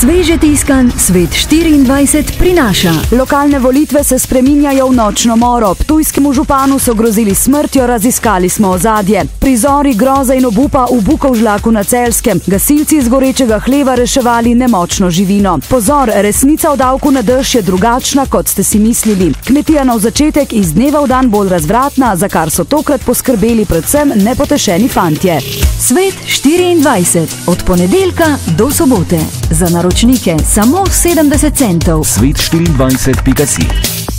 Sveže tiskan svet 24 prinaša. Lokalne volitve se spreminjajo v nočno moro. Ptujskemu županu so grozili smrtjo, raziskali smo ozadje. Prizori groza in obupa v Bukovžlaku na Celskem. Gasilci iz gorečega hleva reševali nemočno živino. Pozor, resnica o davku na dež je drugačna, kot ste si mislili. Kmetija na začetek iz dneva v dan bolj razvratna, za kar so tokrat poskrbeli predvsem nepotešeni fantje. Svet 24 od ponedeljka do sobote. Za naročnike samo 70 centov. Svet24.si